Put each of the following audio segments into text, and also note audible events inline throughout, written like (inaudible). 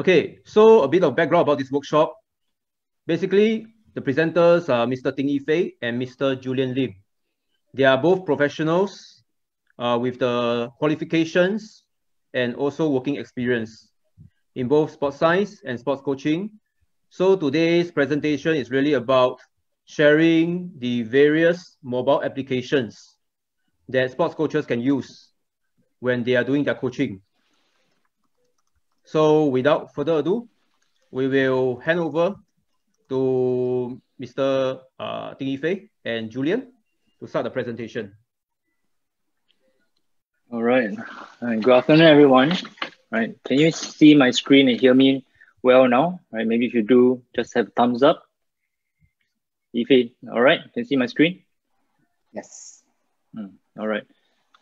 Okay, so a bit of background about this workshop. Basically, the presenters are Mr. Ting Yifei and Mr. Julian Lim. They are both professionals uh, with the qualifications and also working experience in both sports science and sports coaching. So today's presentation is really about sharing the various mobile applications that sports coaches can use when they are doing their coaching. So without further ado, we will hand over to Mr. Uh, Ting Yifei and Julian to start the presentation. All right. Good afternoon, everyone. Right. Can you see my screen and hear me well now? Right. Maybe if you do, just have a thumbs up. Ife, all right. Can you see my screen? Yes. Mm, all right.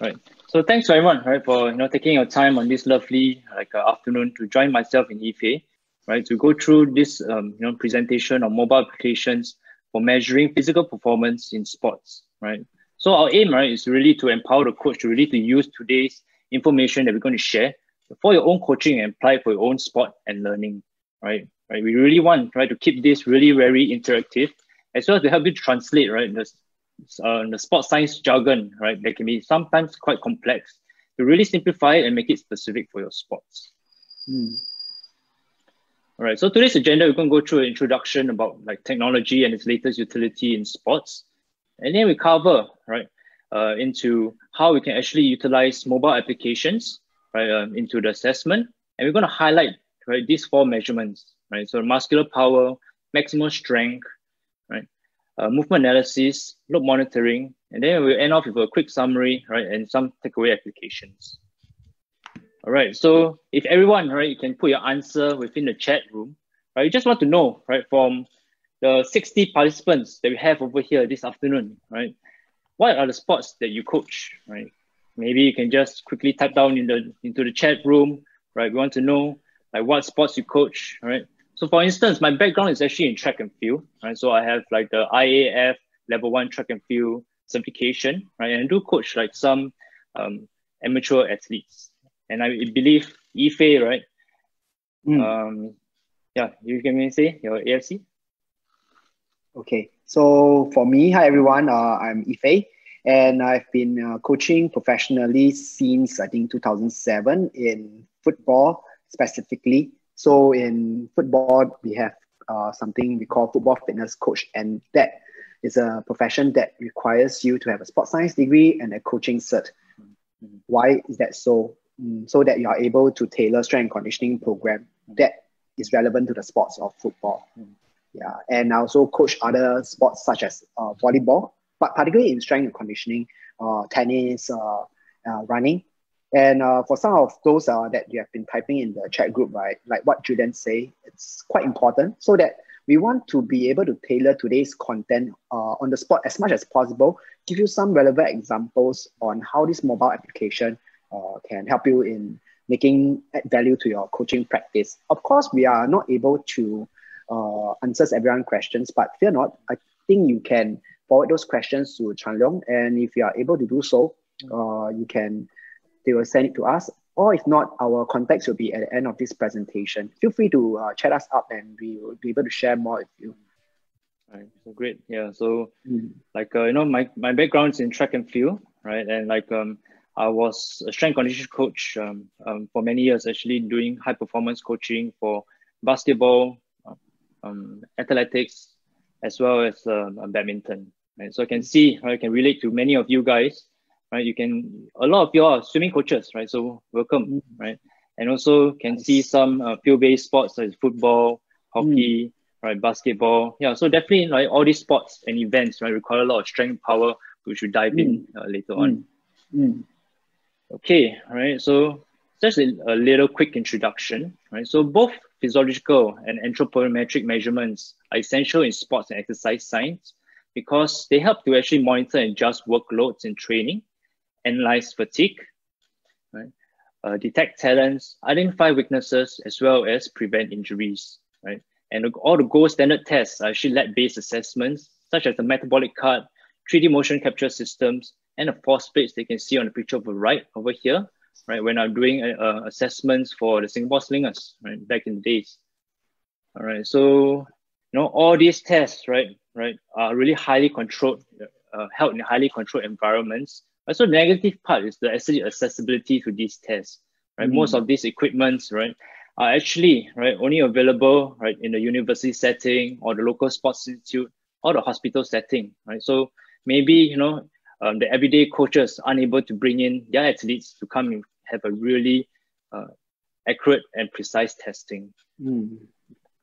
Right. So thanks everyone, right, for you know taking your time on this lovely like uh, afternoon to join myself in Ife, right, to go through this um, you know presentation on mobile applications for measuring physical performance in sports, right. So our aim, right, is really to empower the coach to really to use today's information that we're going to share for your own coaching and apply for your own sport and learning, right? Right. We really want right to keep this really very interactive, as well as to help you translate right the uh, the sports science jargon, right? That can be sometimes quite complex to really simplify it and make it specific for your sports. Mm. All right, so today's agenda, we're going to go through an introduction about like technology and its latest utility in sports. And then we cover, right, uh, into how we can actually utilize mobile applications, right, um, into the assessment. And we're going to highlight, right, these four measurements, right? So muscular power, maximal strength, uh, movement analysis, load monitoring, and then we'll end off with a quick summary, right, and some takeaway applications. All right, so if everyone, right, you can put your answer within the chat room, right? You just want to know, right, from the 60 participants that we have over here this afternoon, right? What are the sports that you coach, right? Maybe you can just quickly type down in the into the chat room, right? We want to know like what sports you coach, right? So for instance, my background is actually in track and field, right? So I have like the IAAF level one track and field certification, right? And I do coach like some um, amateur athletes. And I believe Ife, right? Mm. Um, yeah, you can say your AFC? Okay, so for me, hi everyone, uh, I'm Ife, and I've been uh, coaching professionally since I think 2007 in football specifically. So in football, we have uh, something we call football fitness coach, and that is a profession that requires you to have a sports science degree and a coaching cert. Mm-hmm. Why is that so? Mm, so that you are able to tailor strength conditioning program that is relevant to the sports of football. Mm-hmm. Yeah, and I also coach other sports such as uh, volleyball, but particularly in strength and conditioning, uh, tennis, uh, uh running, and uh, for some of those uh, that you have been typing in the chat group, right, like what Julian say, it's quite important so that we want to be able to tailor today's content uh, on the spot as much as possible, give you some relevant examples on how this mobile application uh, can help you in making add value to your coaching practice. Of course, we are not able to uh, answer everyone's questions, but fear not, I think you can forward those questions to Chan Leong, and if you are able to do so, uh, you can they will send it to us. Or if not, our contacts will be at the end of this presentation. Feel free to uh, chat us up and we will be able to share more with you. Right, so great. Yeah, so mm. like uh, you know, my my background is in track and field, right? And like um, I was a strength condition coach um, um, for many years, actually doing high performance coaching for basketball, um, athletics, as well as uh, badminton. Right, so I can see, right, I can relate to many of you guys right? You can a lot of you are swimming coaches, right? So welcome, mm. right? And also can see some uh, field-based sports like football, hockey, mm. right, basketball. Yeah, so definitely like all these sports and events, right, require a lot of strength, power, which we dive mm. in uh, later on. Mm. Mm. Okay, right. So just a, a little quick introduction, right? So both physiological and anthropometric measurements are essential in sports and exercise science because they help to actually monitor and adjust workloads and training analyze fatigue, right? Uh, detect talents, identify weaknesses, as well as prevent injuries, right? And all the gold standard tests are actually lab-based assessments, such as the metabolic cart, 3D motion capture systems, and the force plates they can see on the picture of the right over here. right? When I'm doing uh, assessments for the Singapore Slingers, right, back in the days. All right, so you know all these tests, right, right, are really highly controlled, uh, held in highly controlled environments. Right? So the negative part is the actually accessibility to these tests, right? Mm. Most of these equipments, right, are actually right only available right in the university setting or the local sports institute or the hospital setting, right? So maybe you know um, the everyday coaches unable to bring in their athletes to come and have a really uh, accurate and precise testing. Mm.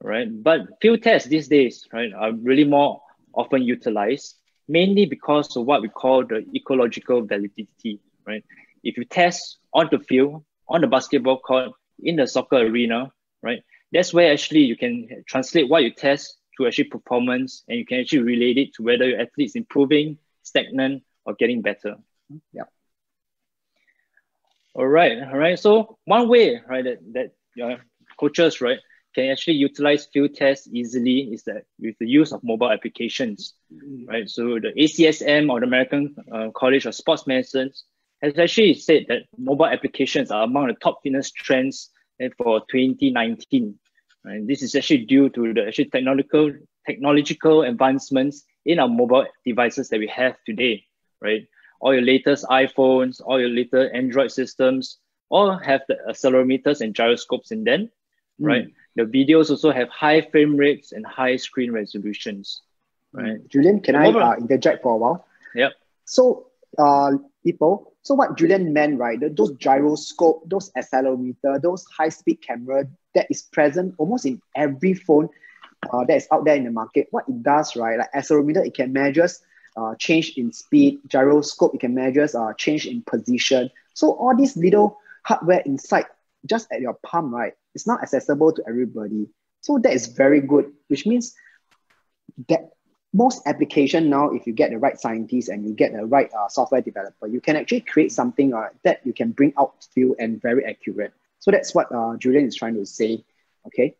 Right. But field tests these days, right, are really more often utilized, mainly because of what we call the ecological validity. Right. If you test on the field, on the basketball court, in the soccer arena, right, that's where actually you can translate what you test to actually performance and you can actually relate it to whether your athlete is improving, stagnant, or getting better. Yeah. All right, all right. So one way, right, that that uh, coaches, right, can actually utilize field tests easily is that with the use of mobile applications, mm-hmm. right? So the ACSM or the American uh, College of Sports Medicine has actually said that mobile applications are among the top fitness trends for 2019. Right? This is actually due to the actually technological technological advancements in our mobile devices that we have today right? All your latest iPhones, all your latest Android systems, all have the accelerometers and gyroscopes in them, mm. right? The videos also have high frame rates and high screen resolutions, right? Julian, can I uh, interject for a while? Yep. So, uh, people, so what Julian meant, right? The, those gyroscope, those accelerometer, those high-speed camera that is present almost in every phone uh, that is out there in the market. What it does, right? Like accelerometer, it can measures uh, change in speed, gyroscope, it can measure uh, change in position. So all these little hardware inside, just at your palm, right, it's not accessible to everybody. So that is very good, which means that most application now, if you get the right scientist and you get the right uh, software developer, you can actually create something uh, that you can bring out still and very accurate. So that's what uh, Julian is trying to say. Okay.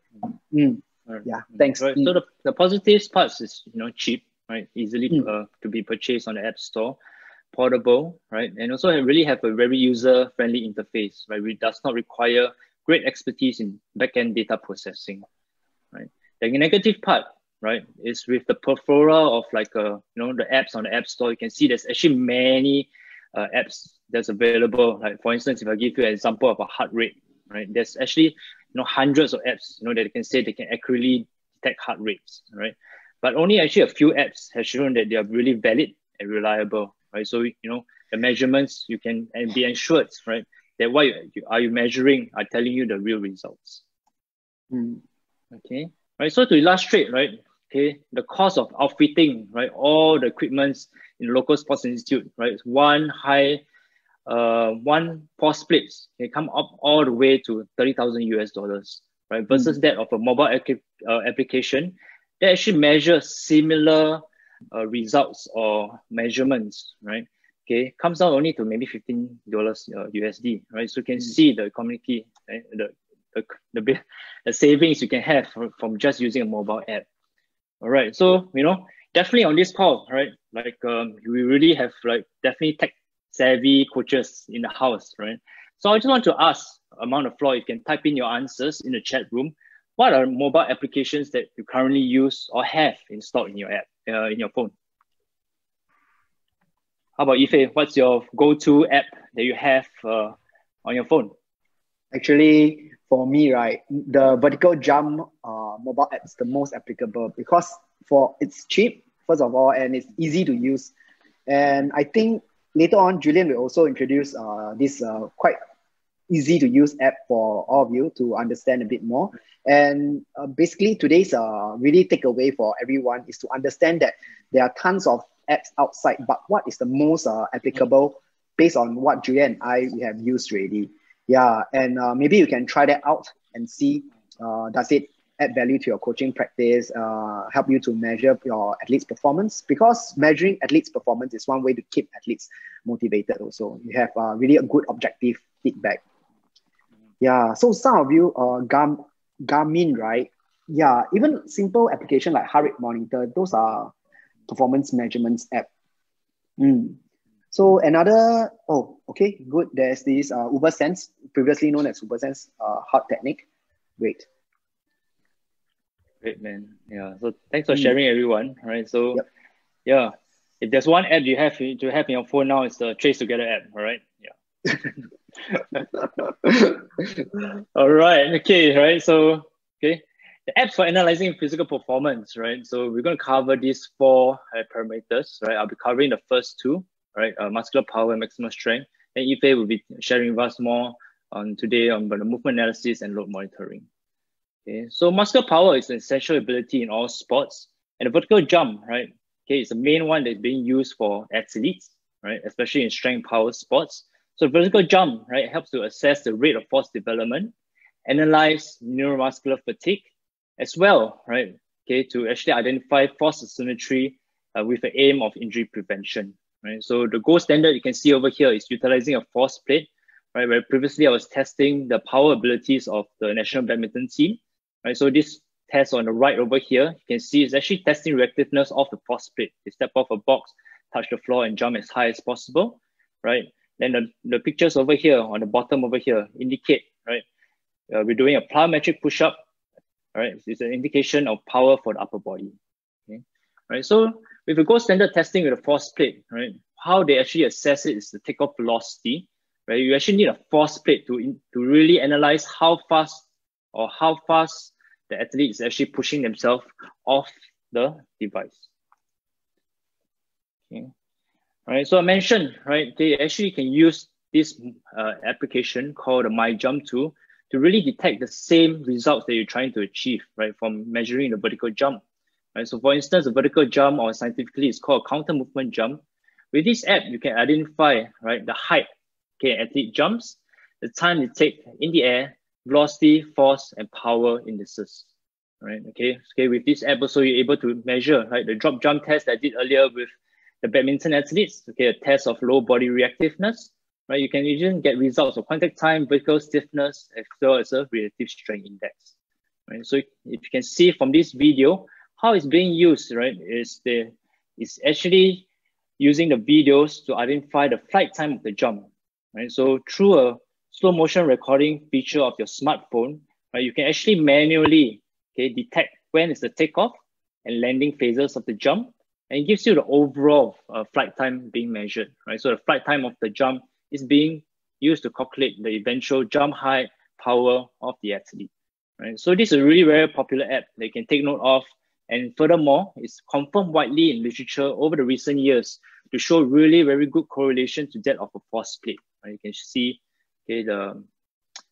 Mm. Yeah. Thanks. Right. So the, the positive parts is you know cheap right? Easily mm. uh, to be purchased on the App Store, portable, right? And also really have a very user-friendly interface, right? It does not require great expertise in backend data processing, right? The negative part, right, It's with the plethora of like, uh, you know, the apps on the App Store, you can see there's actually many uh, apps that's available. Like for instance, if I give you an example of a heart rate, right, there's actually, you know, hundreds of apps, you know, that can say they can accurately detect heart rates, right? but only actually a few apps have shown that they are really valid and reliable, right? So, you know, the measurements you can and be ensured, right, that what you, are you measuring are telling you the real results. Mm. Okay, right. So to illustrate, right, okay, the cost of outfitting, right, all the equipments in the local sports institute, right, one high, uh, one force plates can come up all the way to thirty thousand US dollars, right, versus mm. that of a mobile uh, application they actually measure similar uh, results or measurements, right? Okay, comes down only to maybe fifteen dollars uh, USD, right? So you can mm. see the community, right? the the the, (laughs) the savings you can have from, from just using a mobile app. All right, so you know definitely on this call, right? Like um, we really have like definitely tech savvy coaches in the house, right? So I just want to ask among the floor, you can type in your answers in the chat room what are mobile applications that you currently use or have installed in your app uh, in your phone? How about Ife? What's your go-to app that you have uh, on your phone? Actually, for me, right, the vertical jump uh, mobile app is the most applicable because for it's cheap first of all and it's easy to use, and I think later on Julian will also introduce uh, this uh, quite easy to use app for all of you to understand a bit more. And uh, basically, today's uh, really takeaway for everyone is to understand that there are tons of apps outside, but what is the most uh, applicable based on what Julian and I we have used already? Yeah, and uh, maybe you can try that out and see uh, does it add value to your coaching practice, uh, help you to measure your athletes' performance because measuring athletes' performance is one way to keep athletes motivated. Also, you have uh, really a good objective feedback. Yeah, so some of you, uh, Gam Garmin, right? Yeah, even simple application like heart rate monitor, those are performance measurements app. Mm. So another, oh, okay, good. There's this uh, UberSense, previously known as UberSense uh, Hudl Technique. Great. Great, man. Yeah. So thanks for mm. sharing, everyone. All right. So, yep. yeah, if there's one app you have to have in your phone now, it's the Trace Together app. All right. Yeah. (laughs) all right. Okay. Right. So, okay. The apps for analyzing physical performance, right? So we're going to cover these four uh, parameters, right? I'll be covering the first two, right? Uh, muscular power and maximum strength. And Ife will be sharing with us more on today on the movement analysis and load monitoring. Okay, so muscular power is an essential ability in all sports. And the vertical jump, right? Okay, it's the main one that's being used for athletes, right? Especially in strength power sports. So vertical jump, right, helps to assess the rate of force development, analyze neuromuscular fatigue, as well, right? Okay, to actually identify force asymmetry uh, with the aim of injury prevention, right? So the gold standard you can see over here is utilizing a force plate, right? Where previously I was testing the power abilities of the national badminton team, right? So this test on the right over here, you can see it's actually testing reactiveness of the force plate. They step off a box, touch the floor and jump as high as possible, right? Then the, the pictures over here on the bottom over here indicate, right? Uh, we're doing a plyometric push-up, right? It's an indication of power for the upper body, okay? Right, so with the gold standard testing with a force plate, right? How they actually assess it is the takeoff velocity, right? You actually need a force plate to, to really analyze how fast or how fast the athlete is actually pushing themselves off the device. Okay. All right, so I mentioned, right, they actually can use this uh, application called the MyJump 2 to really detect the same results that you're trying to achieve, right, from measuring the vertical jump. Right? So for instance, a vertical jump or scientifically it's called a counter movement jump. With this app, you can identify, right, the height, okay, athlete jumps, the time they take in the air, velocity, force, and power indices right? Okay, okay. With this app, also you're able to measure, right? The drop jump test I did earlier with the badminton athletes. Okay, a test of low body reactiveness, right? You can even get results of contact time, vertical stiffness, as well as a relative strength index, right? So if you can see from this video how it's being used, right? Is the is actually using the videos to identify the flight time of the jump, right? So through a slow motion recording feature of your smartphone, right, you can actually manually okay, detect when is the takeoff and landing phases of the jump, and it gives you the overall uh, flight time being measured, right? So the flight time of the jump is being used to calculate the eventual jump height, power of the athlete, right? So this is a really very popular app that you can take note of. And furthermore, it's confirmed widely in literature over the recent years to show really very good correlation to that of a force plate. Right? You can see okay, the,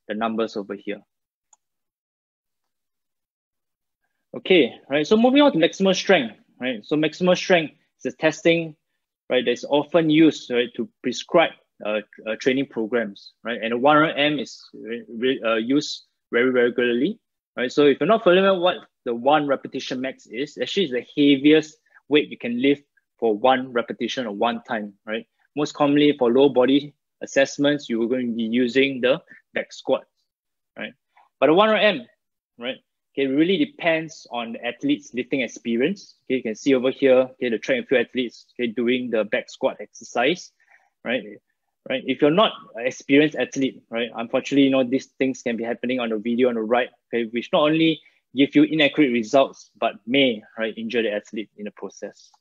the numbers over here. Okay, right. So moving on to maximum strength, right? So maximum strength is a testing, right? That's often used right to prescribe uh, uh, training programs, right? And the one RM is uh, used very regularly, right? So if you're not familiar what the one repetition max is, actually it's the heaviest weight you can lift for one repetition or one time, right? Most commonly for low body assessments, you're going to be using the back squat, right? But the one RM, right? Okay, it really depends on the athlete's lifting experience. Okay, you can see over here, okay, the track and field athletes okay, doing the back squat exercise, right? Right. If you're not an experienced athlete, right, unfortunately, you know, these things can be happening on the video on the right, okay, which not only give you inaccurate results, but may right injure the athlete in the process.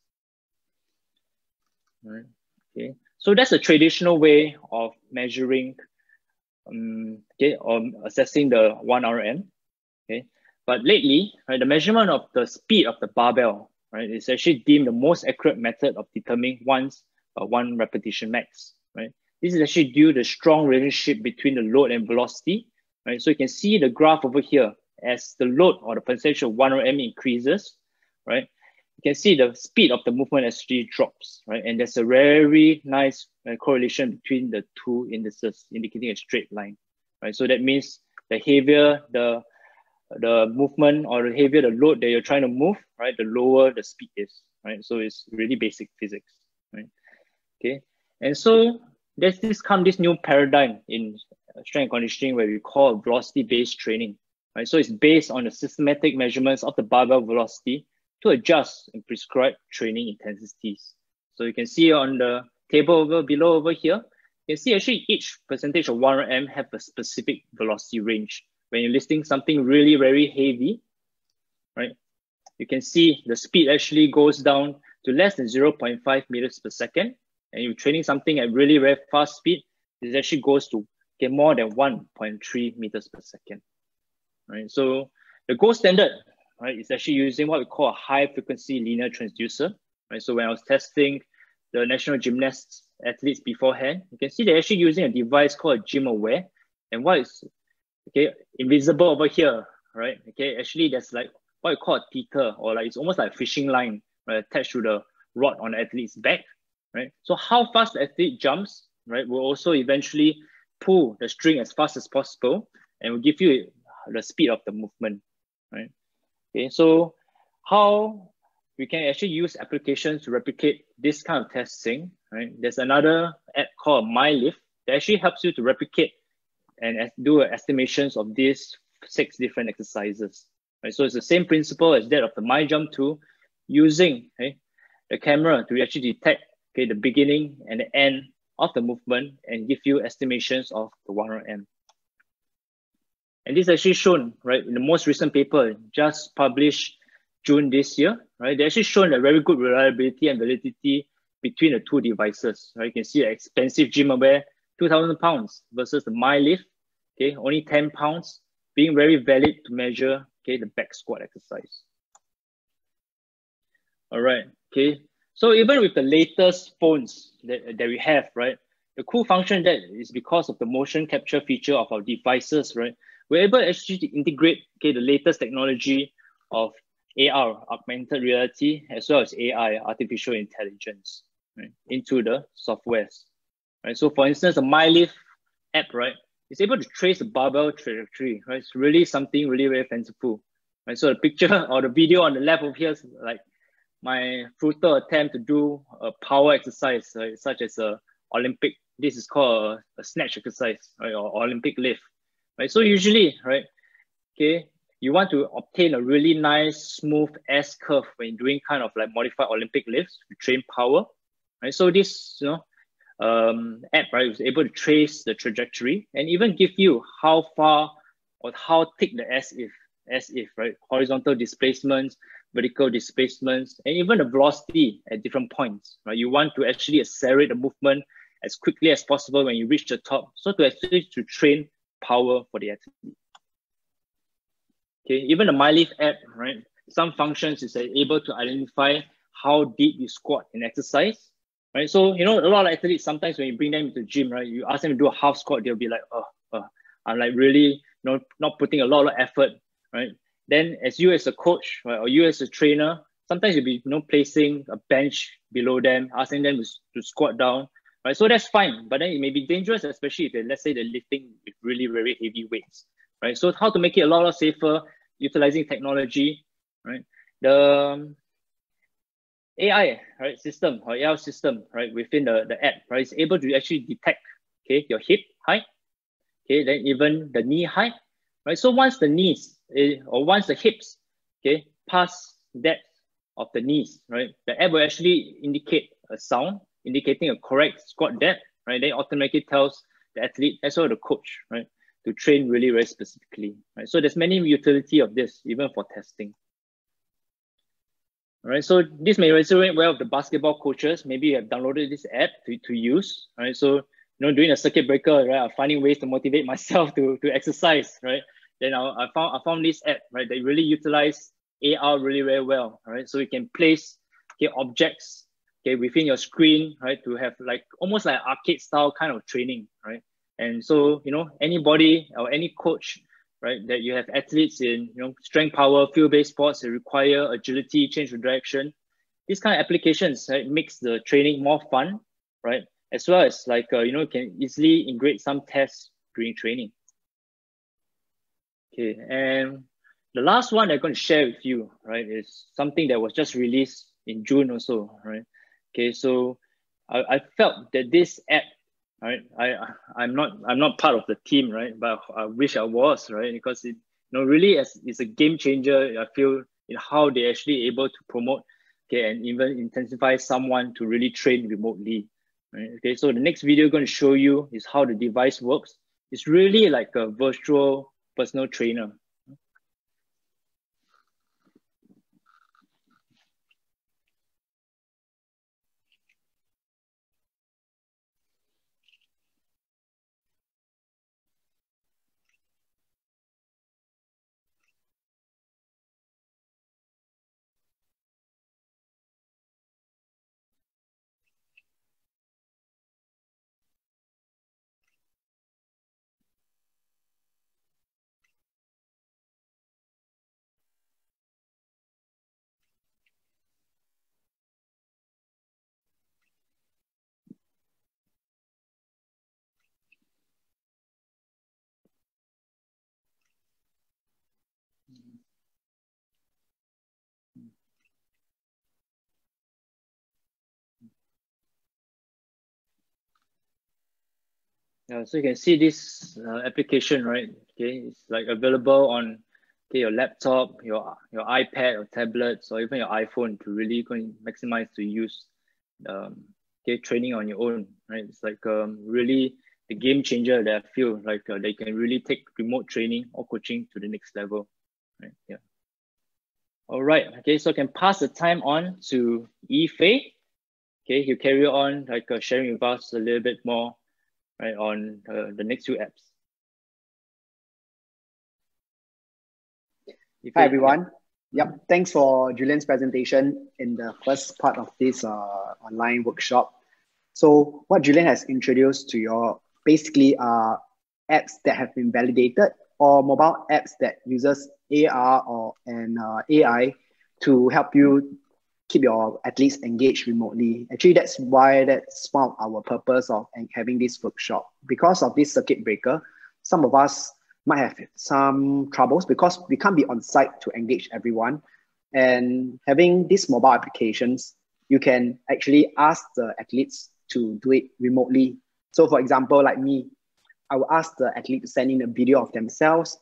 Okay. So that's a traditional way of measuring um, okay, or assessing the 1RM. Okay. But lately, right, the measurement of the speed of the barbell, right, is actually deemed the most accurate method of determining one's uh, one repetition max, right? This is actually due to the strong relationship between the load and velocity, right? So you can see the graph over here as the load or the potential of 1 RM increases, right? You can see the speed of the movement actually drops, right? And there's a very nice uh, correlation between the two indices indicating a straight line, right? So that means the heavier the the movement or the heavier the load that you're trying to move, right, the lower the speed is, right? So it's really basic physics, right? Okay, and so there's this come this new paradigm in strength conditioning where we call velocity-based training, right? So it's based on the systematic measurements of the barbell velocity to adjust and prescribe training intensities. So you can see on the table over below over here, you can see actually each percentage of 1RM have a specific velocity range. When you're listing something really very heavy, right? You can see the speed actually goes down to less than 0.5 meters per second. And you're training something at really very fast speed, it actually goes to get more than 1.3 meters per second. Right. So the gold standard, right, is actually using what we call a high frequency linear transducer. Right. So when I was testing the national gymnasts athletes beforehand, you can see they're actually using a device called a GymAware. And what is okay invisible over here, right? Okay, actually that's like what you call a teeter, or like it's almost like a fishing line right, attached to the rod on the athlete's back, right? So how fast the athlete jumps, right, will also eventually pull the string as fast as possible and will give you the speed of the movement, right? Okay, so how we can actually use applications to replicate this kind of testing, right? There's another app called MyLift that actually helps you to replicate and do estimations of these six different exercises, right? So it's the same principle as that of the MyJump 2, using okay, the camera to actually detect okay, the beginning and the end of the movement and give you estimations of the 1RM. And this is actually shown right in the most recent paper just published June this year, right? They actually shown a very good reliability and validity between the two devices, right? You can see an expensive GymAware, 2000 pounds versus the MyLift, okay, only 10 pounds, being very valid to measure, okay, the back squat exercise. All right, okay. So even with the latest phones that, that we have, right, the cool function that is because of the motion capture feature of our devices, right, we're able actually to integrate okay, the latest technology of AR, augmented reality, as well as AI, artificial intelligence, right, into the softwares. Right? So for instance, the MyLift app, right, is able to trace the barbell trajectory, right? It's really something really very fanciful. Right? So the picture (laughs) or the video on the left of here is like my frugal attempt to do a power exercise, right? such as a Olympic. This is called a, a snatch exercise, right, or Olympic lift, right? So usually, right, okay, you want to obtain a really nice smooth S curve when doing kind of like modified Olympic lifts to train power, right? So this, you know, um, app, right, is able to trace the trajectory and even give you how far or how thick the S if, S if, right? Horizontal displacements, vertical displacements, and even the velocity at different points, right? You want to actually accelerate the movement as quickly as possible when you reach the top. So to actually to train power for the athlete. Okay, even the MyLift app, right? Some functions is able to identify how deep you squat in exercise, right? So, you know, a lot of athletes, sometimes when you bring them into the gym, right, you ask them to do a half squat, they'll be like, oh, oh I'm like really, you know, not putting a lot of effort, right? Then as you as a coach, right, or you as a trainer, sometimes you'll be, you know, placing a bench below them, asking them to, to squat down, right? So that's fine, but then it may be dangerous, especially if they, let's say they're lifting with really very heavy weights, right? So how to make it a lot safer, utilizing technology, right? The um, AI, right, system or AI system, right, within the, the app, right, is able to actually detect, okay, your hip height, okay, then even the knee height, right? So once the knees eh, or once the hips, okay, pass that of the knees, right, the app will actually indicate a sound indicating a correct squat depth, right? Then automatically tells the athlete as well the coach, right, to train really very specifically, right? So there's many utility of this even for testing. All right, so this may resonate well with the basketball coaches. Maybe you have downloaded this app to, to use, right? So, you know, doing a circuit breaker, right? I'm finding ways to motivate myself to, to exercise, right? Then I, I found I found this app, right? That really utilize AR really very well, right? So you can place okay, objects okay, within your screen, right? To have like almost like arcade style kind of training, right? And so, you know, anybody or any coach, right, that you have athletes in, you know, strength power, field-based sports that require agility, change of direction, these kind of applications, right, makes the training more fun, right? As well as like, uh, you know, can easily integrate some tests during training. Okay, and the last one I'm going to share with you, right, is something that was just released in June also, right? Okay, so I, I felt that this app, right? I I'm not I'm not part of the team, right? But I wish I was, right? Because it you know really as it's a game changer. I feel in how they actually able to promote, okay, and even intensify someone to really train remotely. Right? Okay, so the next video going to show you is how the device works. It's really like a virtual personal trainer. Yeah, so you can see this uh, application, right? Okay, it's like available on okay, your laptop, your your iPad or tablets, or even your iPhone to really maximize to use um, okay, training on your own, right? It's like um, really the game changer that I feel like uh, they can really take remote training or coaching to the next level, right? Yeah. All right, okay, so I can pass the time on to Yifei. Okay, you carry on like uh, sharing with us a little bit more right, on uh, the next two apps. If Hi, everyone. Yep, thanks for Julian's presentation in the first part of this uh, online workshop. So what Julian has introduced to your basically are apps that have been validated or mobile apps that uses AR or an uh, AI to help you keep your athletes engaged remotely. Actually, that's why that's one of our purpose of having this workshop. Because of this circuit breaker, some of us might have some troubles because we can't be on site to engage everyone. And having these mobile applications, you can actually ask the athletes to do it remotely. So for example, like me, I will ask the athlete to send in a video of themselves.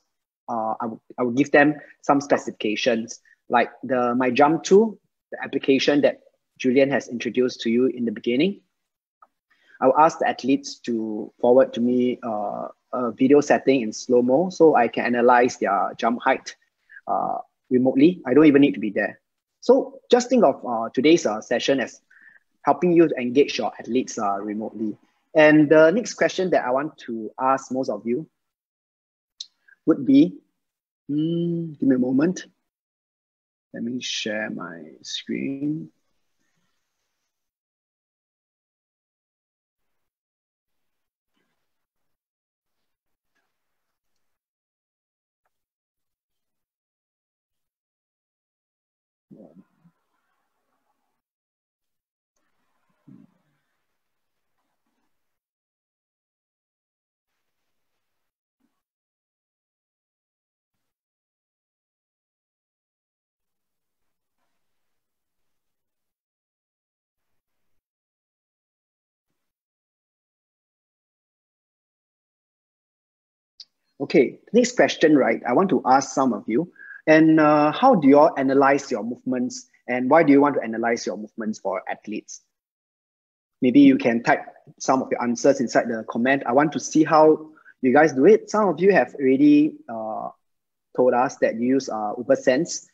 Uh, I, will, I will give them some specifications like the MyJump 2 the application that Julian has introduced to you in the beginning. I'll ask the athletes to forward to me uh, a video setting in slow-mo so I can analyze their jump height uh, remotely. I don't even need to be there. So just think of uh, today's uh, session as helping you to engage your athletes uh, remotely. And the next question that I want to ask most of you would be, mm, give me a moment. Let me share my screen. Okay, next question, right? I want to ask some of you. And uh, how do you all analyze your movements and why do you want to analyze your movements for athletes? Maybe you can type some of your answers inside the comment. I want to see how you guys do it. Some of you have already uh, told us that you use uh, UberSense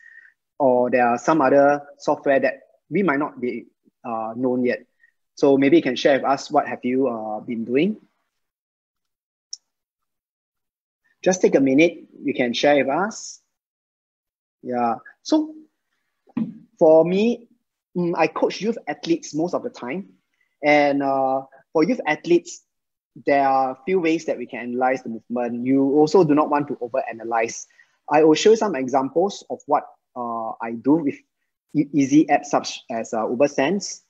or there are some other software that we might not be uh, known yet. So maybe you can share with us what have you uh, been doing just take a minute. You can share with us. Yeah. So for me, um, I coach youth athletes most of the time. And uh, for youth athletes, there are a few ways that we can analyze the movement. You also do not want to overanalyze. I will show some examples of what uh, I do with easy apps such as uh, UberSense.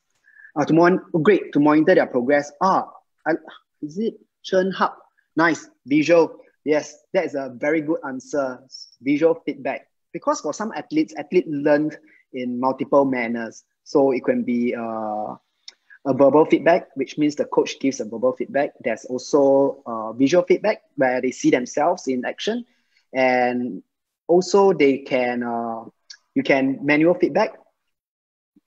Uh, to mon- great, to monitor their progress. Ah, I, is it Churn Hub? Nice, visual. Yes, that is a very good answer. Visual feedback. Because for some athletes, athletes learn in multiple manners. So it can be uh, a verbal feedback, which means the coach gives a verbal feedback. There's also uh, visual feedback where they see themselves in action. And also they can, uh, you can manual feedback,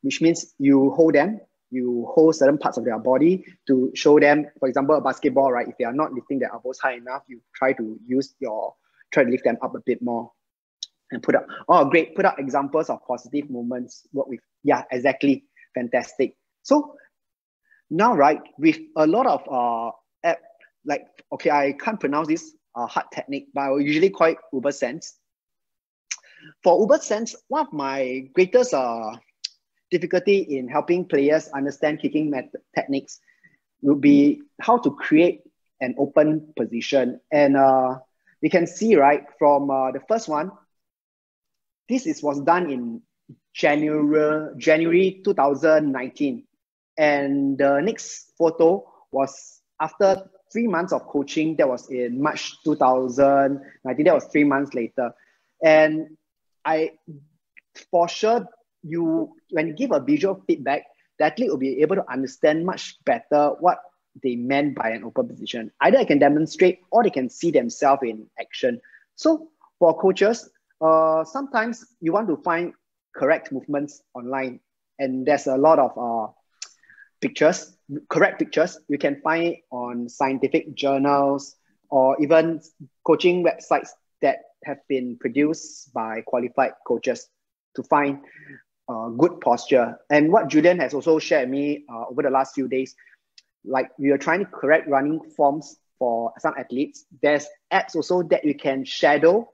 which means you hold them you hold certain parts of their body to show them, for example, a basketball, right? If they are not lifting their elbows high enough, you try to use your, try to lift them up a bit more and put up, oh, great, put up examples of positive movements, work with, yeah, exactly, fantastic. So now, right, with a lot of uh, app, like, okay, I can't pronounce this uh, Hudl Technique, but I usually call it Uber Sense. For Uber Sense, one of my greatest uh, difficulty in helping players understand kicking method techniques would be how to create an open position. And uh, we can see, right, from uh, the first one, this is was done in January, January 2019. And the next photo was after three months of coaching. That was in March 2019. That was three months later. And I, for sure, you when you give a visual feedback, the athlete will be able to understand much better what they meant by an open position. Either I can demonstrate or they can see themselves in action. So for coaches, uh, sometimes you want to find correct movements online, and there's a lot of uh, pictures, correct pictures. You can find on scientific journals or even coaching websites that have been produced by qualified coaches to find good posture. And what Julian has also shared me uh, over the last few days, like we are trying to correct running forms for some athletes. There's apps also that you can shadow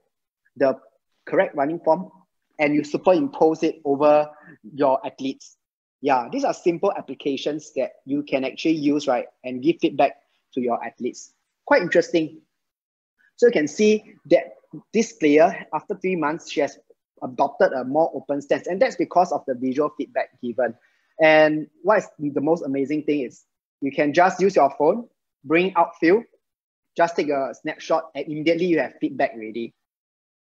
the correct running form and you superimpose it over your athletes. Yeah, these are simple applications that you can actually use, right, and give feedback to your athletes. Quite interesting. So you can see that this player, after three months, she has adopted a more open stance. And that's because of the visual feedback given. And what is the most amazing thing is you can just use your phone, bring out outfield, just take a snapshot, and immediately you have feedback ready.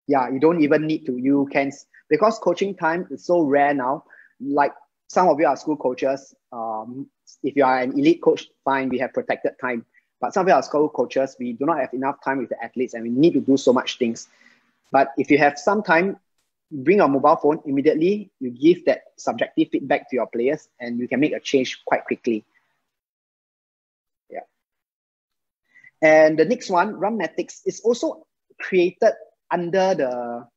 Yeah, you don't even need to, you can, because coaching time is so rare now, like some of you are school coaches. Um, if you are an elite coach, fine, we have protected time. But some of you are school coaches, we do not have enough time with the athletes and we need to do so much things. But if you have some time, bring your mobile phone immediately, you give that subjective feedback to your players and you can make a change quite quickly. Yeah. And the next one, Runmatics, is also created under the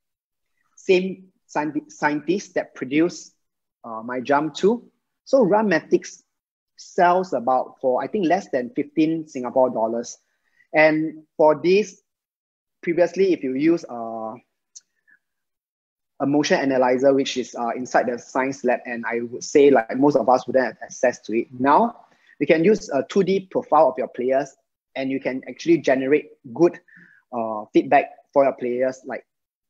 same scientists that produce uh, MyJump 2. So Runmatics sells about for I think less than 15 Singapore dollars. And for this, previously, if you use uh, a motion analyzer, which is uh, inside the science lab, and I would say like most of us wouldn't have access to it. Now, you can use a 2D profile of your players, and you can actually generate good uh, feedback for your players, like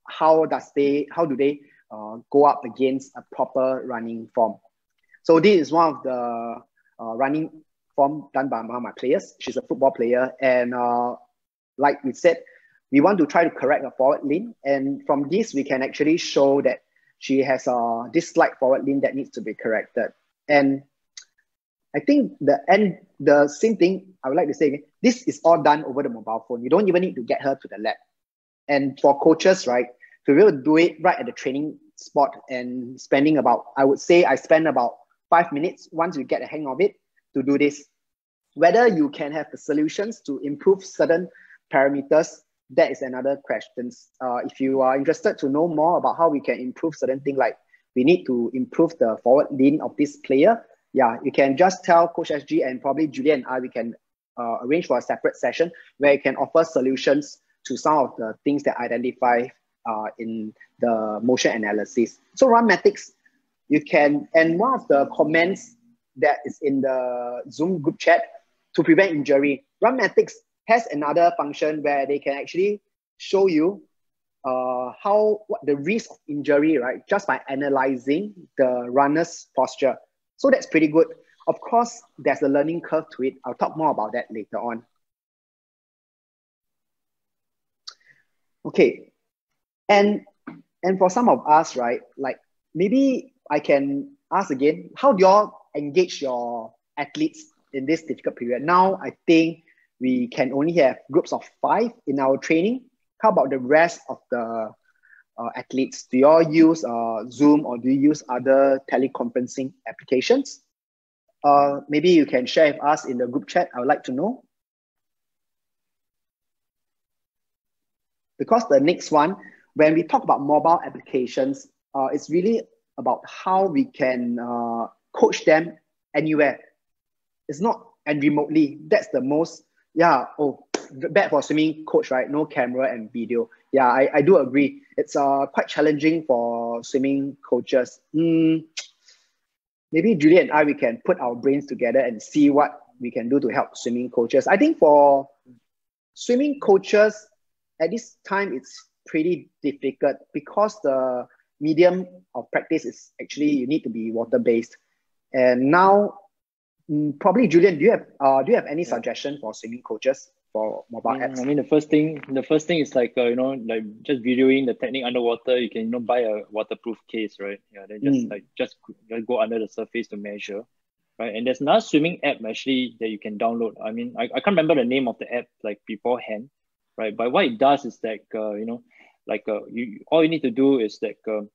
how does they, how do they uh, go up against a proper running form. So this is one of the uh, running form done by one of my players. She's a football player, and uh, like we said, we want to try to correct a forward lean. And from this, we can actually show that she has a this slight forward lean that needs to be corrected. And I think the end, the same thing I would like to say again, this is all done over the mobile phone. You don't even need to get her to the lab. And for coaches, right, to be able to do it right at the training spot and spending about, I would say I spend about five minutes once you get the hang of it to do this. Whether you can have the solutions to improve certain parameters that is another question. Uh, if you are interested to know more about how we can improve certain things, like we need to improve the forward lean of this player, yeah, you can just tell Coach SG and probably Julia and I, we can uh, arrange for a separate session where you can offer solutions to some of the things that identify uh, in the motion analysis. So Runmatics, you can, and one of the comments that is in the Zoom group chat to prevent injury, Runmatics has another function where they can actually show you uh, how what the risk of injury, right, just by analyzing the runner's posture. So that's pretty good. Of course, there's a learning curve to it. I'll talk more about that later on. Okay, and and for some of us, right, like maybe I can ask again, how do y'all engage your athletes in this difficult period? Now, I think we can only have groups of five in our training. How about the rest of the uh, athletes? Do you all use uh, Zoom or do you use other teleconferencing applications? Uh, maybe you can share with us in the group chat. I would like to know. Because the next one, when we talk about mobile applications, uh, it's really about how we can uh, coach them anywhere. It's not and remotely. That's the most, yeah, oh, bad for swimming coach, right? No camera and video. Yeah, I, I do agree. It's uh, quite challenging for swimming coaches. Mm, (tsk) maybe Julie and I, we can put our brains together and see what we can do to help swimming coaches. I think for swimming coaches, at this time, it's pretty difficult because the medium of practice is actually you need to be water based. And now, mm, probably Julian, do you have uh, do you have any yeah. suggestion for swimming coaches for mobile yeah, apps? I mean, the first thing the first thing is like uh, you know like just videoing the technique underwater. You can you know buy a waterproof case, right? Yeah, then just mm. like just, just go under the surface to measure. Right, and there's another swimming app actually that you can download. I mean, I, I can't remember the name of the app like beforehand, right? But what it does is that uh, you know, like uh, you all you need to do is that uh,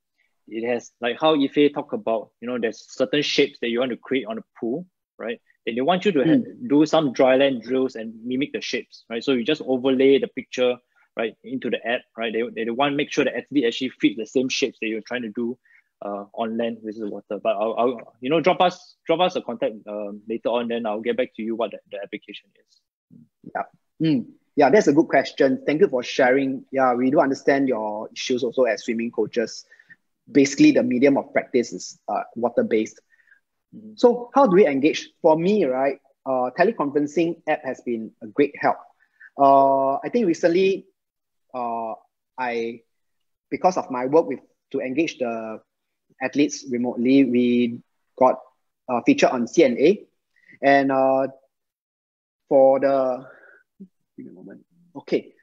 it has like how Ife talk about, you know, there's certain shapes that you want to create on a pool, right? And they want you to mm. have, do some dry land drills and mimic the shapes, right? So you just overlay the picture, right, into the app, right? They, they, they want to make sure the athlete actually fit the same shapes that you're trying to do uh, on land the water. But I'll, I'll, you know, drop us drop us a contact um, later on. Then I'll get back to you what the, the application is. Yeah. Mm. Yeah, that's a good question. Thank you for sharing. Yeah, we do understand your issues also as swimming coaches basically the medium of practice is uh, water based. So how do we engage? For me, right, uh, teleconferencing app has been a great help. Uh, I think recently, uh, I because of my work with to engage the athletes remotely, we got uh, featured on CNA, and uh, for the give me a moment. Okay,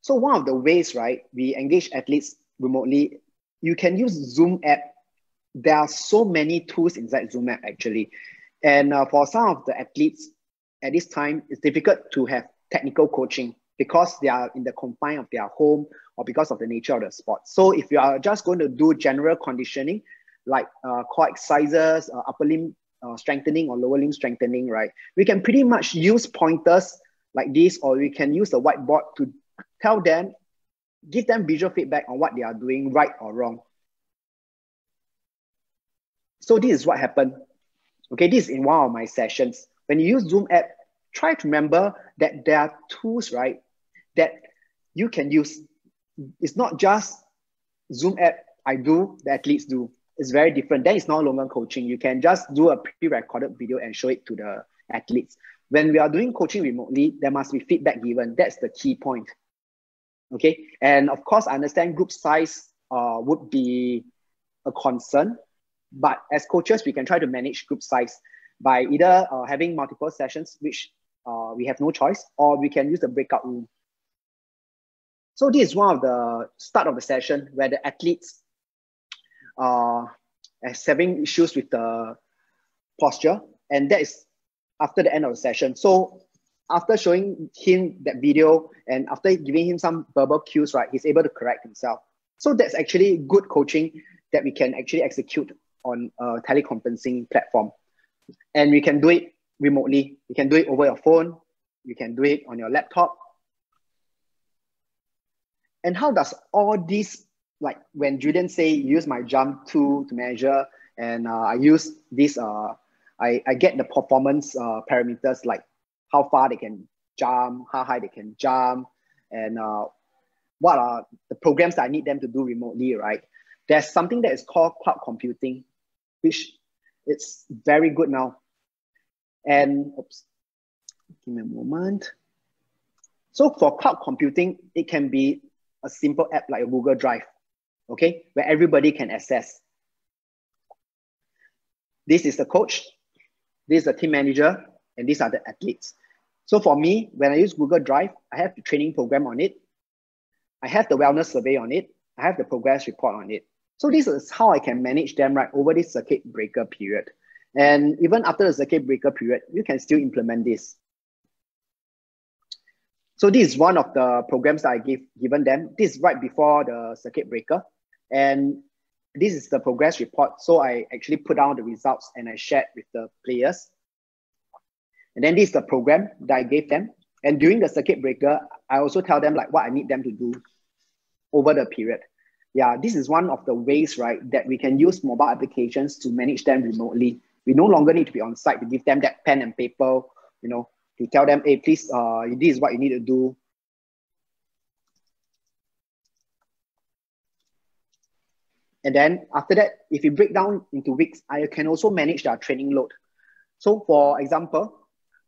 so one of the ways, right, we engage athletes remotely you can use Zoom app. There are so many tools inside Zoom app actually. And uh, for some of the athletes at this time, it's difficult to have technical coaching because they are in the confine of their home or because of the nature of the sport. So if you are just going to do general conditioning, like uh, core exercises, uh, upper limb uh, strengthening or lower limb strengthening, right? We can pretty much use pointers like this, or we can use the whiteboard to tell them give them visual feedback on what they are doing right or wrong. So this is what happened. Okay, this is in one of my sessions. When you use Zoom app, try to remember that there are tools, right, that you can use. It's not just Zoom app I do, the athletes do. It's very different. Then it's no longer coaching. You can just do a pre-recorded video and show it to the athletes. When we are doing coaching remotely, there must be feedback given. That's the key point. Okay, and of course, I understand group size uh, would be a concern, but as coaches, we can try to manage group size by either uh, having multiple sessions, which uh, we have no choice, or we can use the breakout room. So this is one of the start of the session where the athletes uh, is having issues with the posture, and that is after the end of the session. So after showing him that video and after giving him some verbal cues, right, he's able to correct himself. So that's actually good coaching that we can actually execute on a teleconferencing platform. And we can do it remotely. You can do it over your phone. You can do it on your laptop. And how does all this, like when Julian say, use my jump tool to measure, and uh, I use this, uh, I, I get the performance uh, parameters like how far they can jump, how high they can jump, and uh, what are the programs that I need them to do remotely, right? There's something that is called cloud computing, which it's very good now. And oops, give me a moment. So for cloud computing, it can be a simple app like a Google Drive, okay, where everybody can access. This is the coach, this is the team manager, and these are the athletes. So for me, when I use Google Drive, I have the training program on it. I have the wellness survey on it. I have the progress report on it. So this is how I can manage them right over this circuit breaker period. And even after the circuit breaker period, you can still implement this. So this is one of the programs that I give given them. This is right before the circuit breaker. And this is the progress report. So I actually put down the results and I shared with the players And then this is the program that I gave them. And during the circuit breaker, I also tell them like what I need them to do over the period. Yeah, this is one of the ways, right, that we can use mobile applications to manage them remotely. We no longer need to be on site to give them that pen and paper, you know, to tell them, hey, please, uh, this is what you need to do. And then after that, if you break down into weeks, I can also manage their training load. So for example,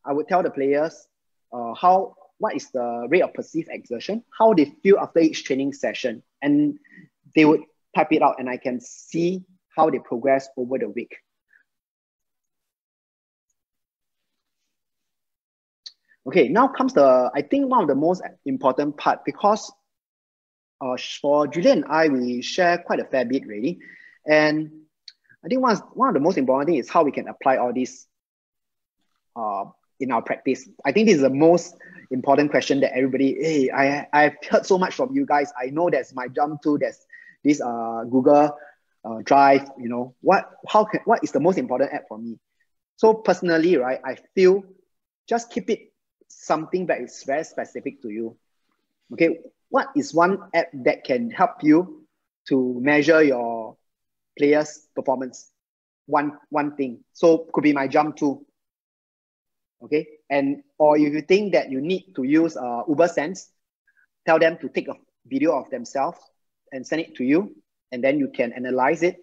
I would tell the players uh, how what is the rate of perceived exertion, how they feel after each training session, and they would type it out, and I can see how they progress over the week. Okay, now comes the I think one of the most important part because uh, for Julian and I, we share quite a fair bit really. And I think one, one of the most important thing is how we can apply all this uh, in our practice. I think this is the most important question that everybody, hey, I, I've heard so much from you guys. I know there's MyJump 2, there's this uh, Google uh, Drive, you know, what, how can, what is the most important app for me? So personally, right, I feel just keep it something that is very specific to you. Okay, what is one app that can help you to measure your players' performance? One one thing. So could be MyJump 2. Okay, and or if you think that you need to use uh, Ubersense, tell them to take a video of themselves and send it to you, and then you can analyze it,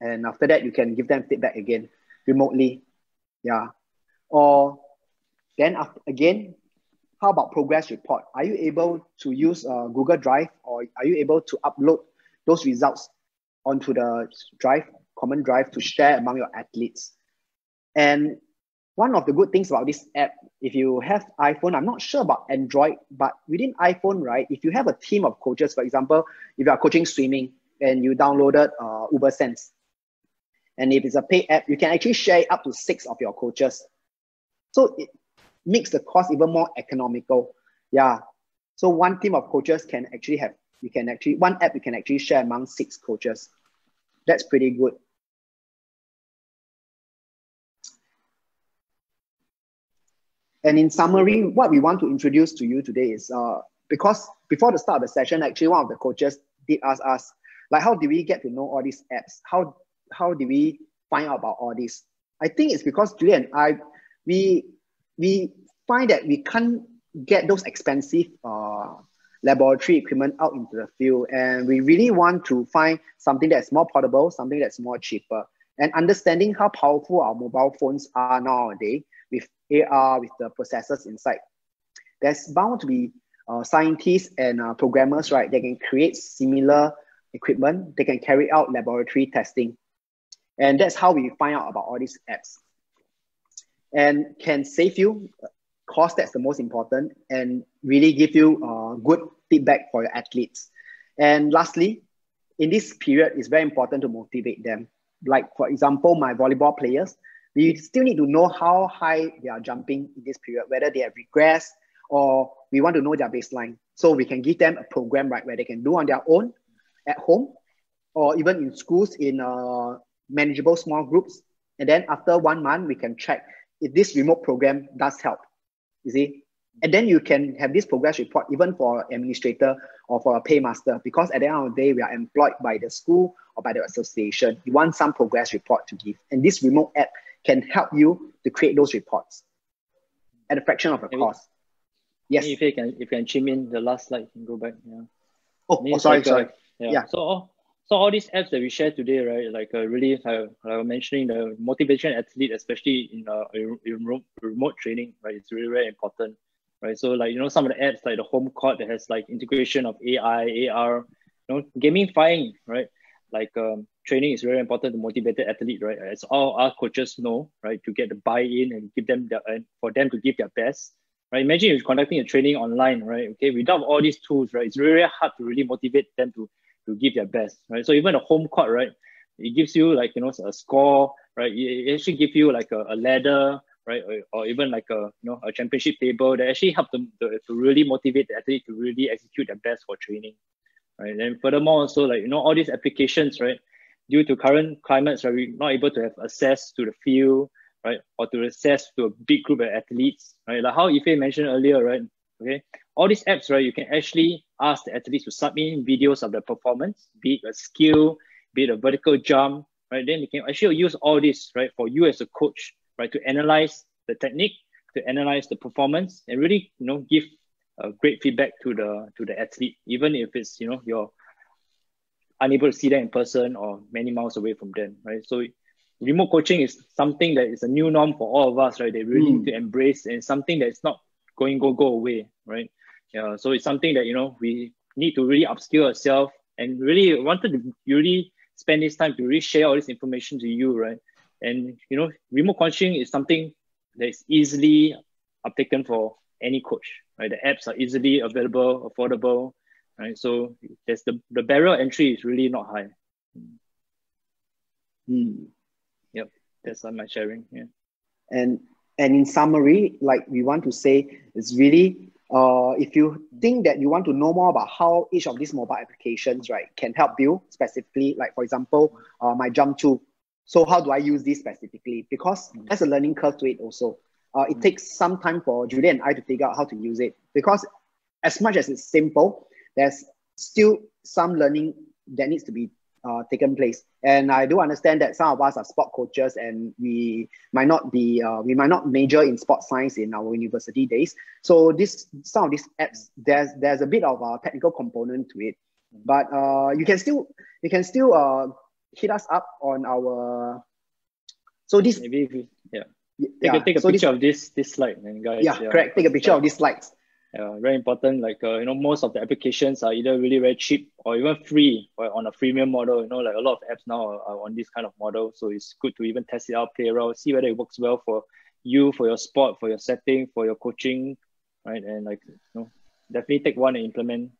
and after that you can give them feedback again remotely. Yeah, or then after, again how about progress report? Are you able to use uh, Google Drive or are you able to upload those results onto the drive, common drive to share among your athletes? And one of the good things about this app, if you have iPhone, I'm not sure about Android, but within iPhone, right, if you have a team of coaches, for example, if you are coaching swimming and you downloaded uh, Ubersense, and if it's a paid app, you can actually share up to six of your coaches. So it, makes the cost even more economical. Yeah. So one team of coaches can actually have, you can actually, one app you can actually share among six coaches. That's pretty good. And in summary, what we want to introduce to you today is uh, because before the start of the session, actually one of the coaches did ask us, like, how do we get to know all these apps? How how do we find out about all this? I think it's because Julie and I, we we find that we can't get those expensive uh, laboratory equipment out into the field. And we really want to find something that's more portable, something that's more cheaper. And understanding how powerful our mobile phones are nowadays AR, with the processors inside. There's bound to be uh, scientists and uh, programmers, right? They can create similar equipment. They can carry out laboratory testing. And that's how we find out about all these apps and can save you cost that's the most important and really give you uh, good feedback for your athletes and lastly in this period it's very important to motivate them like for example my volleyball players we still need to know how high they are jumping in this period whether they have regressed or we want to know their baseline so we can give them a program right where they can do on their own at home or even in schools in uh, manageable small groups and then after one month we can check if this remote program does help, you see. And then you can have this progress report even for administrator or for a paymaster because at the end of the day, we are employed by the school or by the association. You want some progress report to give. And this remote app can help you to create those reports at a fraction of the Maybe, cost. Yes. If you can if you can chime in the last slide, you can go back. Yeah. Oh, oh sorry, like, sorry. yeah. yeah. So so all these apps that we share today, right, like uh, really, uh, like mentioning the motivation athlete, especially in, uh, in remote training, right, it's really very important, right? So like, you know, some of the apps like the HomeCourt that has like integration of AI, AR, you know, gaming, gamifying, right? Like um, training is very important to motivate the athlete, right? As all our coaches know, right, to get the buy-in and give them the, and for them to give their best, right? Imagine you're conducting a training online, right? Okay, without all these tools, right, it's really hard to really motivate them to to give their best, right? So even a HomeCourt, right, it gives you like you know a score, right? It actually give you like a, a ladder, right, or, or, even like a you know a championship table that actually help them to, to really motivate the athlete to really execute their best for training, right? And furthermore, also like you know all these applications, right? Due to current climates, right, we're not able to have access to the field, right? Or to access to a big group of athletes, right? Like how Ife mentioned earlier, right? Okay, all these apps, right? You can actually ask the athletes to submit videos of their performance, be it a skill, be it a vertical jump, right? Then you can actually use all this, right, for you as a coach, right, to analyze the technique, to analyze the performance, and really, you know, give a great feedback to the to the athlete, even if it's you know you're unable to see them in person or many miles away from them, right? So remote coaching is something that is a new norm for all of us, right? They really mm. need to embrace and something that is not going go go away, right? Yeah. So it's something that you know we need to really upskill ourselves and really wanted to really spend this time to really share all this information to you, right? And you know, remote coaching is something that is easily uptaken for any coach, right? The apps are easily available, affordable, right? So there's the, the barrier entry is really not high. Mm. Yep, that's my sharing. Yeah. And and in summary, like we want to say, it's really uh, if you think that you want to know more about how each of these mobile applications, right, can help you specifically, like for example, uh, MyJump 2. So how do I use this specifically? Because there's a learning curve to it also. Uh, it takes some time for Julia and I to figure out how to use it because as much as it's simple, there's still some learning that needs to be uh, taken place. And I do understand that some of us are sport coaches and we might not be, uh, we might not major in sports science in our university days. So this, some of these apps, there's there's a bit of a technical component to it, but uh, you can still you can still uh, hit us up on our. So this maybe yeah. Take yeah. a, take a so picture this, of this this slide, and guys. Yeah, yeah, correct. Take a picture of these slides yeah, very important. Like uh, you know, most of the applications are either really very cheap or even free or on a freemium model. You know, like a lot of apps now are, are, on this kind of model. So it's good to even test it out, play around, see whether it works well for you, for your sport, for your setting, for your coaching, right? And like you know, definitely take one and implement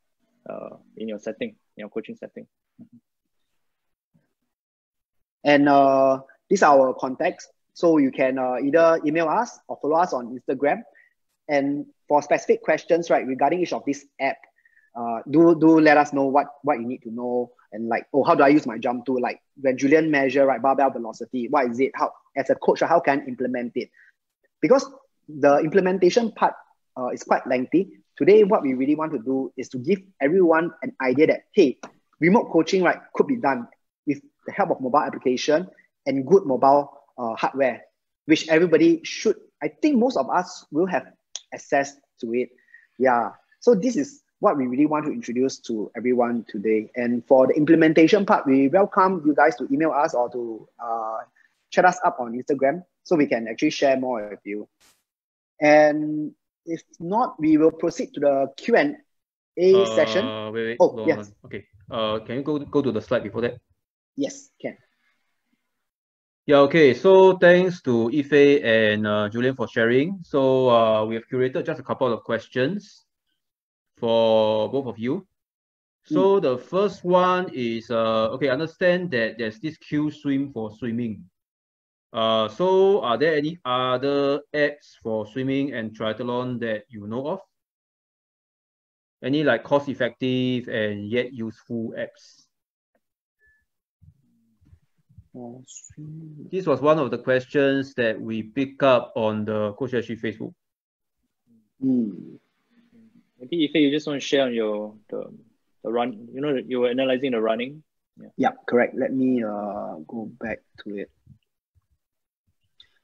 uh, in your setting, in your coaching setting. Mm-hmm. And uh, these are our contacts. So you can uh, either email us or follow us on Instagram. And for specific questions, right, regarding each of this app, uh, do do let us know what what you need to know and like oh how do I use MyJump 2 like when Julian measure right barbell velocity what is it? How as a coach how can I implement it? Because the implementation part uh, is quite lengthy. Today what we really want to do is to give everyone an idea that hey remote coaching right could be done with the help of mobile application and good mobile uh, hardware which everybody should I think most of us will have access to it. Yeah. So this is what we really want to introduce to everyone today. And for the implementation part, we welcome you guys to email us or to uh, chat us up on Instagram so we can actually share more with you. And if not, we will proceed to the Q and A uh, session. Wait, wait. Oh, yes. On. Okay. Uh, can you go go to the slide before that? Yes, can. Yeah, okay. So thanks to Ife and uh, Julian for sharing. So uh, we have curated just a couple of questions for both of you. So mm. the first one is, uh, okay, understand that there's this Q swim for swimming. Uh, so are there any other apps for swimming and triathlon that you know of? Any like cost effective and yet useful apps? This was one of the questions that we pick up on the Coach SG Facebook. Mm. Maybe if you just want to share on your the, the run, you know, you were analyzing the running. Yeah, yeah correct. Let me uh, go back to it.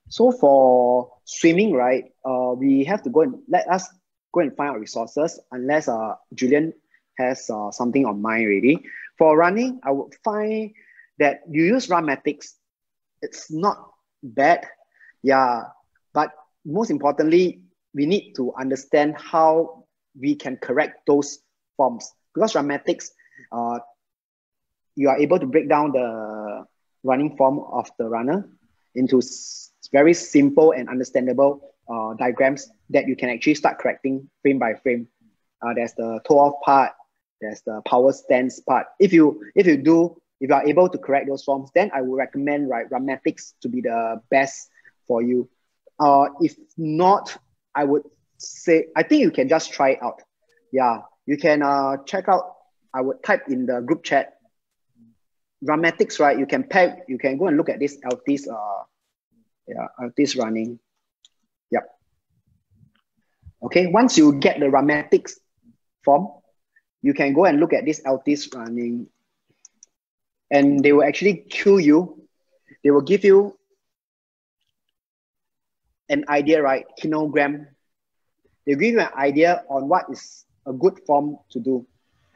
So for swimming, right, uh, we have to go and let us go and find our resources unless uh, Julian has uh, something on mind already. For running, I would find that you use Runmatics. It's not bad, yeah. But most importantly, we need to understand how we can correct those forms because Runmatics, uh, you are able to break down the running form of the runner into very simple and understandable uh, diagrams that you can actually start correcting frame by frame. Uh, there's the toe off part, there's the power stance part. If you if you do if you are able to correct those forms, then I would recommend right Runmatics to be the best for you. Uh, if not, I would say I think you can just try it out. Yeah, you can uh, check out. I would type in the group chat. Runmatics, right? You can pair. You can go and look at this Altis uh, Yeah, Altis running. Yep. Okay, once you get the Runmatics form, you can go and look at this Altis running and they will actually cue you. They will give you an idea, right? Kinogram. They give you an idea on what is a good form to do.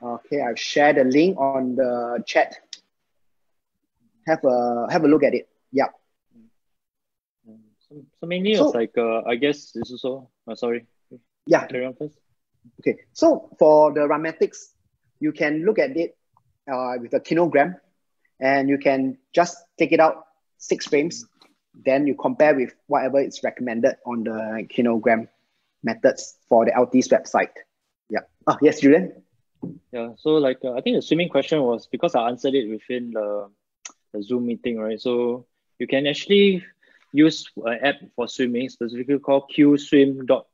Okay, I've shared the link on the chat. Have a have a look at it. Yeah. So, so mainly so, it's like uh, I guess this is also uh, sorry. Yeah. Carry on first. Okay, so for the Runmatics, you can look at it uh, with a kinogram and you can just take it out six frames. Then you compare with whatever is recommended on the kinogram methods for the Altis website. Yeah. Oh, yes, Julian. Yeah. So like uh, I think the swimming question was because I answered it within the, the Zoom meeting, right? So you can actually use an app for swimming specifically called qswim.co,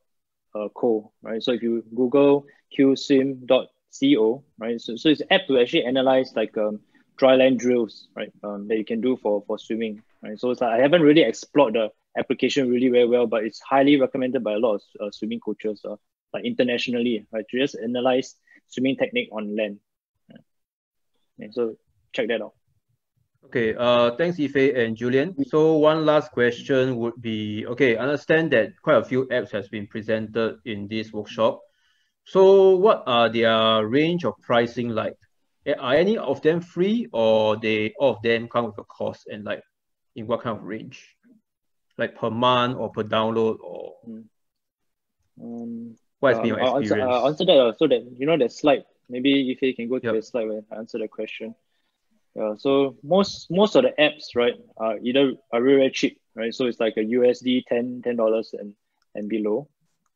uh, right? So if you Google qswim.co, right? So, so it's an app to actually analyze like um, dry land drills, right? Um, that you can do for, for swimming, right? So it's like I haven't really explored the application really very well, but it's highly recommended by a lot of uh, swimming coaches, uh, like internationally, right? To just analyze swimming technique on land. Right? so check that out. Okay, uh, thanks Ife and Julian. So one last question would be, okay, understand that quite a few apps has been presented in this workshop. So what are their range of pricing like? Are any of them free or they all of them come with a cost and like in what kind of range? Like per month or per download or hmm. um, what has uh, been your I'll experience? Answer, uh, answer that uh, so that you know that slide. Maybe if you can go to yep. the slide where I answer the question. Yeah, so most most of the apps, right, are either are really, really cheap, right? So it's like a USD 10 dollars and and below,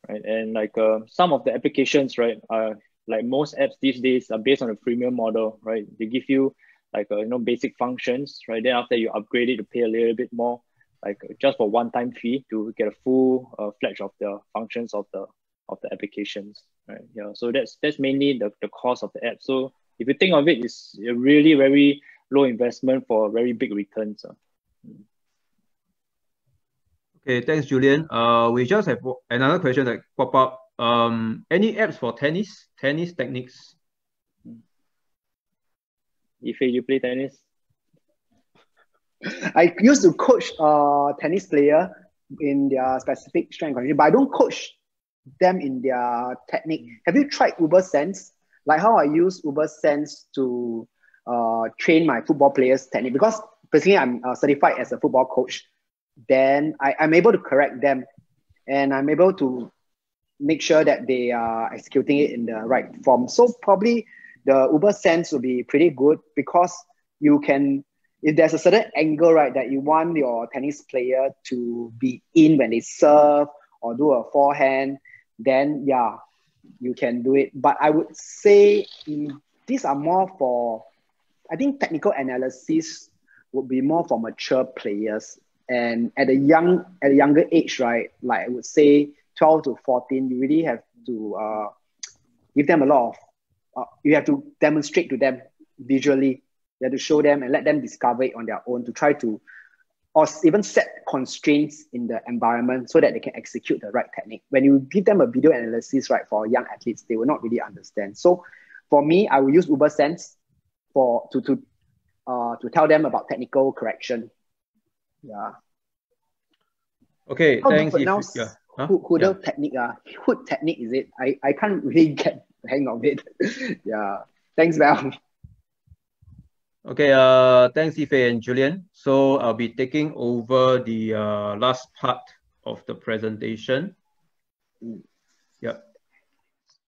right? And like uh, some of the applications, right, are like most apps these days are based on a freemium model, right? They give you like uh, you know basic functions, right? Then after you upgrade it, to pay a little bit more, like just for one time fee to get a full uh, fledge of the functions of the of the applications, right? Yeah, so that's that's mainly the, the cost of the app. So if you think of it, it's a really very low investment for very big returns. Uh. Okay, thanks, Julian. Uh, we just have another question that pop up um, any apps for tennis, tennis techniques? If you play tennis? I used to coach a tennis player in their specific strength condition, but I don't coach them in their technique. Have you tried Ubersense? Like how I use Ubersense to uh, train my football players technique because basically I'm uh, certified as a football coach. Then I, I'm able to correct them and I'm able to make sure that they are executing it in the right form. So probably the Ubersense will be pretty good because you can, if there's a certain angle, right, that you want your tennis player to be in when they serve or do a forehand, then yeah, you can do it. But I would say these are more for, I think technical analysis would be more for mature players. And at a young, at a younger age, right, like I would say 12 to 14, you really have to uh, give them a lot of, uh, you have to demonstrate to them visually. You have to show them and let them discover it on their own to try to, or even set constraints in the environment so that they can execute the right technique. When you give them a video analysis, right, for young athletes, they will not really understand. So for me, I will use Ubersense for to to uh, to tell them about technical correction. Yeah. Okay, How thanks. If, yeah. Huh? Hudl yeah. technique, uh, Hudl Technique is it? I, I can't really (laughs) get the hang of it. (laughs) yeah. Thanks, Val. Okay, uh, thanks, Ife and Julian. So I'll be taking over the uh, last part of the presentation. Mm. Yep.